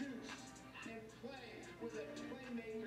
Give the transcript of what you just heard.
and play with a 20